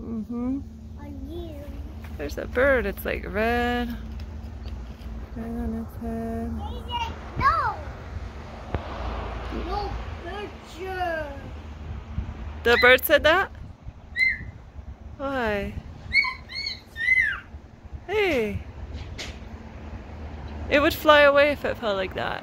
Mm-hmm. There's a bird. It's like red. Red on its head. No. No picture. The bird said that? Why? Hey. It would fly away if it felt like that.